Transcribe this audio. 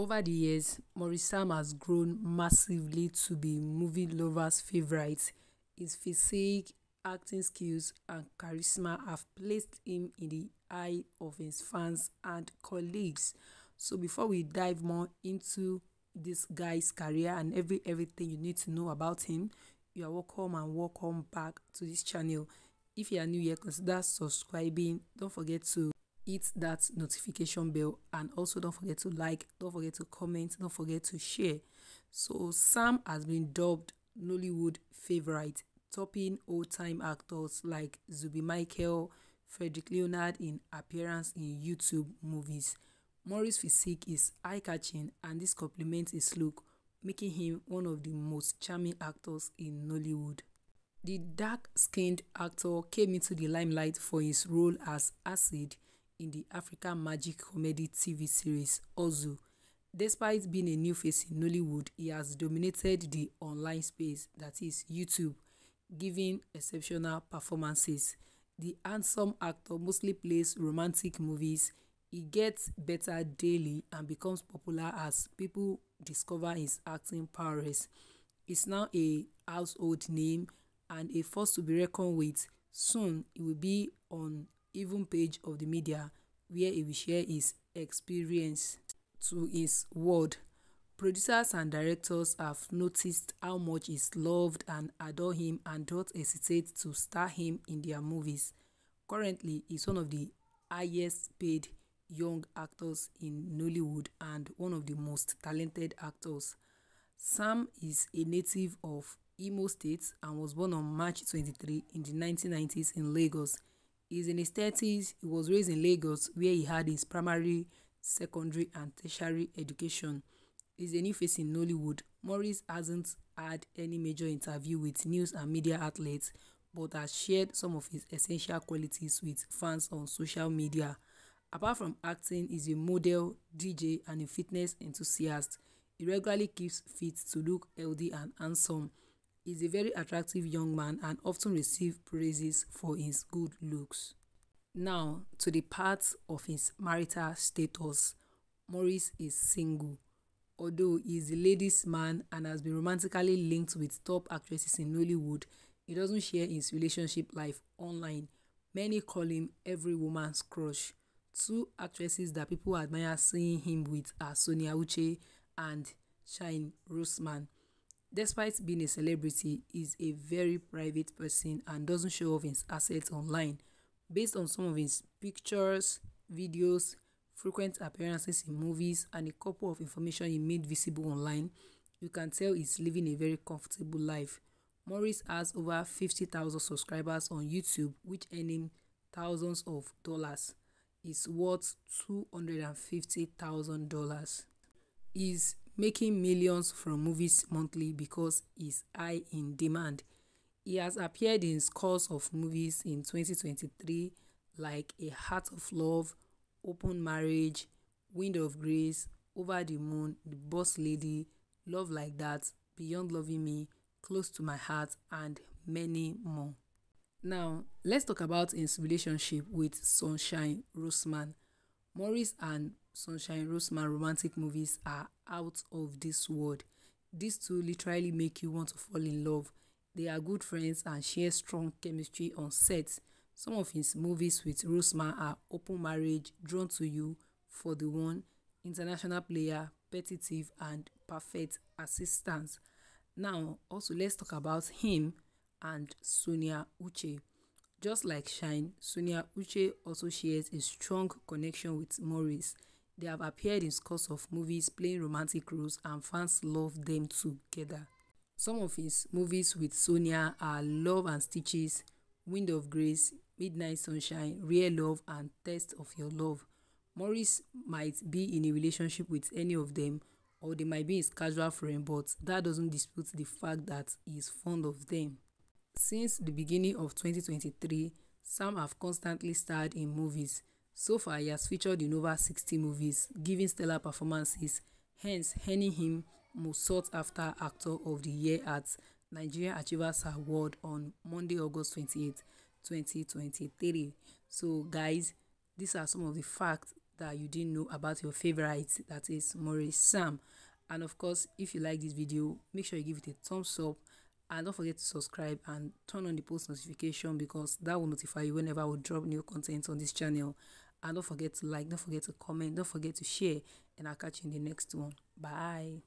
Over the years, Maurice has grown massively to be movie lovers’ favorite. His physique, acting skills and charisma have placed him in the eye of his fans and colleagues. So before we dive more into this guy's career and every everything you need to know about him, you are welcome and welcome back to this channel. If you are new here, consider subscribing. Don't forget to hit that notification bell. And also don't forget to like don't forget to comment don't forget to share. So sam has been dubbed nollywood favorite topping old-time actors like zubby michael frederick leonard in appearance in youtube movies. Maurice physique is eye-catching and this complements his look making him one of the most charming actors in nollywood. The dark-skinned actor came into the limelight for his role as acid in the African Magic comedy TV series Ozu. Despite being a new face in Nollywood, he has dominated the online space, that is YouTube, giving exceptional performances. The handsome actor mostly plays romantic movies. He gets better daily and becomes popular as people discover his acting prowess. He's now a household name and a force to be reckoned with. Soon, he will be on even page of the media where he will share his experience to his world. Producers and directors have noticed how much he's loved and adore him and don't hesitate to star him in their movies. Currently, he's one of the highest paid young actors in Nollywood and one of the most talented actors. Sam is a native of Imo State and was born on March 23 in the 1990s in Lagos. He's in his 30s. He was raised in Lagos where he had his primary, secondary and tertiary education. He's a new face in Nollywood. Maurice hasn't had any major interview with news and media outlets but has shared some of his essential qualities with fans on social media. Apart from acting, he's a model, DJ and a fitness enthusiast. He regularly keeps fit to look healthy and handsome is a very attractive young man and often receives praises for his good looks. Now, to the parts of his marital status. Maurice is single. Although he is a ladies' man and has been romantically linked with top actresses in Nollywood, he doesn't share his relationship life online. Many call him every woman's crush. Two actresses that people admire seeing him with are Sonia Uche and Shine Rosman. Despite being a celebrity, he's a very private person and doesn't show off his assets online. Based on some of his pictures, videos, frequent appearances in movies, and a couple of information he made visible online, you can tell he's living a very comfortable life. Maurice has over 50,000 subscribers on YouTube, which earn him thousands of dollars. He's worth $250,000. He's making millions from movies monthly because he's high in demand. He has appeared in scores of movies in 2023 like A Heart of Love, Open Marriage, Wind of Grace, Over the Moon, The Boss Lady, Love Like That, Beyond Loving Me, Close to My Heart and many more. Now, let's talk about his relationship with Sunshine Roseman. Maurice and Sunshine Roseman romantic movies are out of this world. These two literally make you want to fall in love. They are good friends and share strong chemistry on set. Some of his movies with Roseman are Open Marriage, Drawn to You, For the One, International Player, Petty Thief and Perfect Assistant. Now, also let's talk about him and Sonia Uche. Just like Shine, Sonia Uche also shares a strong connection with Maurice. They have appeared in scores of movies playing romantic roles and fans love them together. Some of his movies with Sonia are Love and Stitches, Wind of Grace, Midnight Sunshine, Real Love and Test of Your Love. Maurice might be in a relationship with any of them or they might be his casual friend but that doesn't dispute the fact that he is fond of them. Since the beginning of 2023, Sam have constantly starred in movies. So far, he has featured in over 60 movies, giving stellar performances, hence earning him Most Sought After Actor of the Year at Nigeria Achievers Award on Monday, August 28, 2023. So, guys, these are some of the facts that you didn't know about your favorite that is Maurice Sam and of course if you like this video make sure you give it a thumbs up and don't forget to subscribe and turn on the post notification because that will notify you whenever we drop new content on this channel. And don't forget to like don't forget to comment don't forget to share and i'll catch you in the next one. Bye